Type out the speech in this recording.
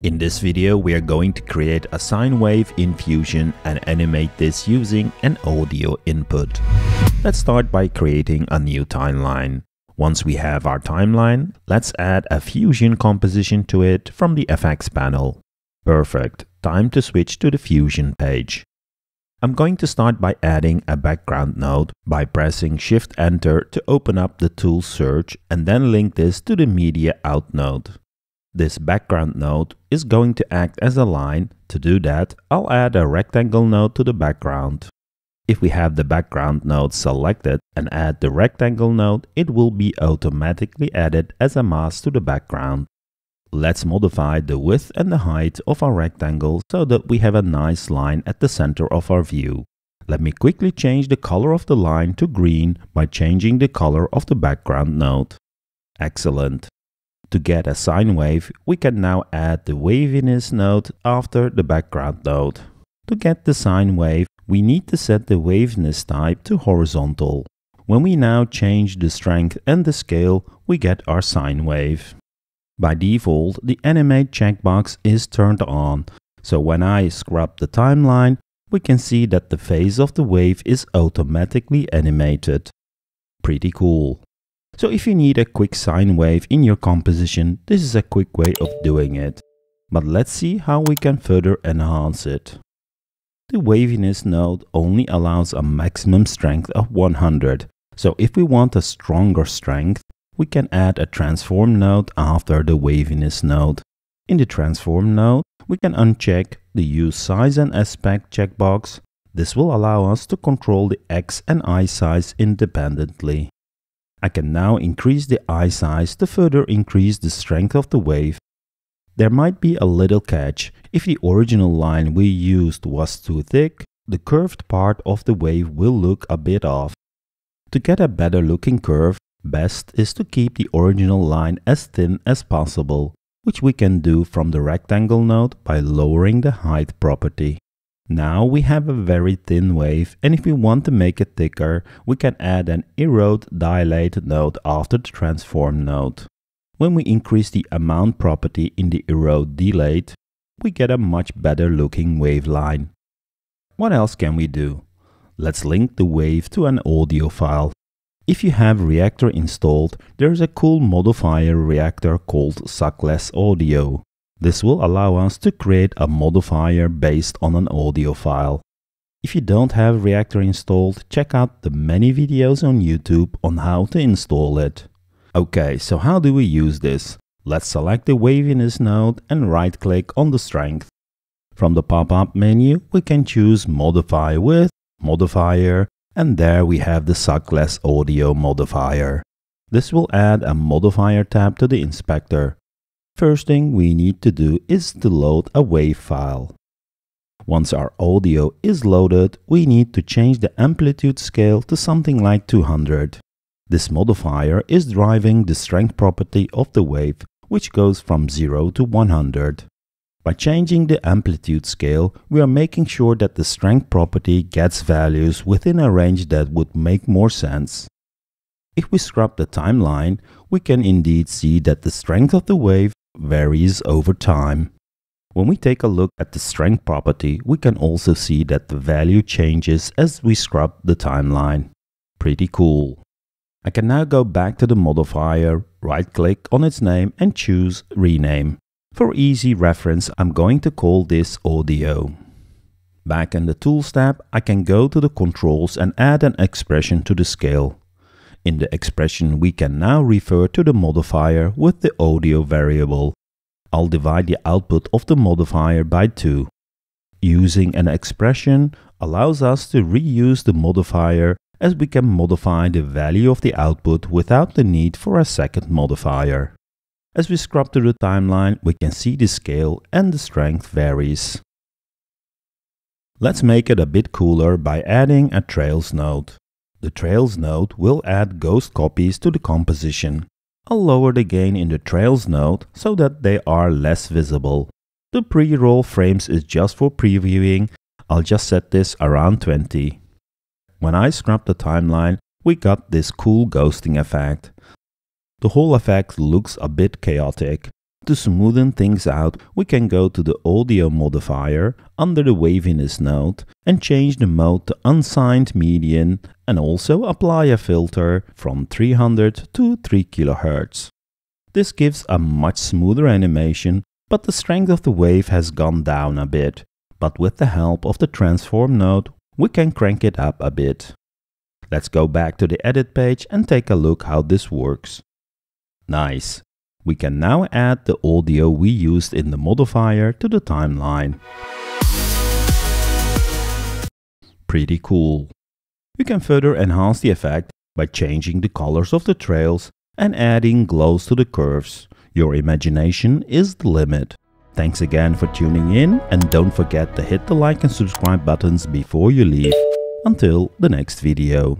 In this video we are going to create a sine wave in Fusion and animate this using an audio input. Let's start by creating a new timeline. Once we have our timeline, let's add a Fusion composition to it from the FX panel. Perfect, time to switch to the Fusion page. I'm going to start by adding a background node by pressing Shift Enter to open up the tool search and then link this to the media out node. This background node is going to act as a line. To do that, I'll add a rectangle node to the background. If we have the background node selected and add the rectangle node, it will be automatically added as a mask to the background. Let's modify the width and the height of our rectangle so that we have a nice line at the center of our view. Let me quickly change the color of the line to green by changing the color of the background node. Excellent. To get a sine wave, we can now add the waviness node after the background node. To get the sine wave, we need to set the waviness type to horizontal. When we now change the strength and the scale, we get our sine wave. By default, the animate checkbox is turned on, so when I scrub the timeline, we can see that the phase of the wave is automatically animated. Pretty cool. So if you need a quick sine wave in your composition, this is a quick way of doing it. But let's see how we can further enhance it. The waviness node only allows a maximum strength of 100, so if we want a stronger strength, we can add a transform node after the waviness node. In the transform node, we can uncheck the use size and aspect checkbox. This will allow us to control the X and Y size independently. I can now increase the eye size to further increase the strength of the wave. There might be a little catch. If the original line we used was too thick, the curved part of the wave will look a bit off. To get a better looking curve, best is to keep the original line as thin as possible, which we can do from the rectangle node by lowering the height property. Now we have a very thin wave and if we want to make it thicker, we can add an erode dilate node after the transform node. When we increase the amount property in the erode dilate, we get a much better looking wave line. What else can we do? Let's link the wave to an audio file. If you have Reactor installed, there's a cool modifier reactor called Suckless Audio. This will allow us to create a modifier based on an audio file. If you don't have Reactor installed, check out the many videos on YouTube on how to install it. Okay, so how do we use this? Let's select the waviness node and right click on the strength. From the pop-up menu, we can choose Modify with, Modifier, and there we have the Suckless Audio modifier. This will add a modifier tab to the inspector. First thing we need to do is to load a WAV file. Once our audio is loaded, we need to change the amplitude scale to something like 200. This modifier is driving the strength property of the wave, which goes from 0 to 100. By changing the amplitude scale, we are making sure that the strength property gets values within a range that would make more sense. If we scrub the timeline, we can indeed see that the strength of the wave varies over time. When we take a look at the strength property, we can also see that the value changes as we scrub the timeline. Pretty cool. I can now go back to the modifier, right click on its name and choose Rename. For easy reference, I'm going to call this Audio. Back in the Tools tab, I can go to the controls and add an expression to the scale. In the expression, we can now refer to the modifier with the audio variable. I'll divide the output of the modifier by 2. Using an expression allows us to reuse the modifier as we can modify the value of the output without the need for a second modifier. As we scrub through the timeline, we can see the scale and the strength varies. Let's make it a bit cooler by adding a trails node. The Trails node will add ghost copies to the composition. I'll lower the gain in the Trails node so that they are less visible. The pre-roll frames is just for previewing, I'll just set this around 20. When I scrub the timeline, we got this cool ghosting effect. The whole effect looks a bit chaotic. To smoothen things out, we can go to the audio modifier under the waviness node and change the mode to unsigned median and also apply a filter from 300 to 3 kHz. This gives a much smoother animation, but the strength of the wave has gone down a bit. But with the help of the transform node, we can crank it up a bit. Let's go back to the edit page and take a look how this works. Nice. We can now add the audio we used in the modifier to the timeline. Pretty cool. You can further enhance the effect by changing the colors of the trails and adding glows to the curves. Your imagination is the limit. Thanks again for tuning in and don't forget to hit the like and subscribe buttons before you leave. Until the next video.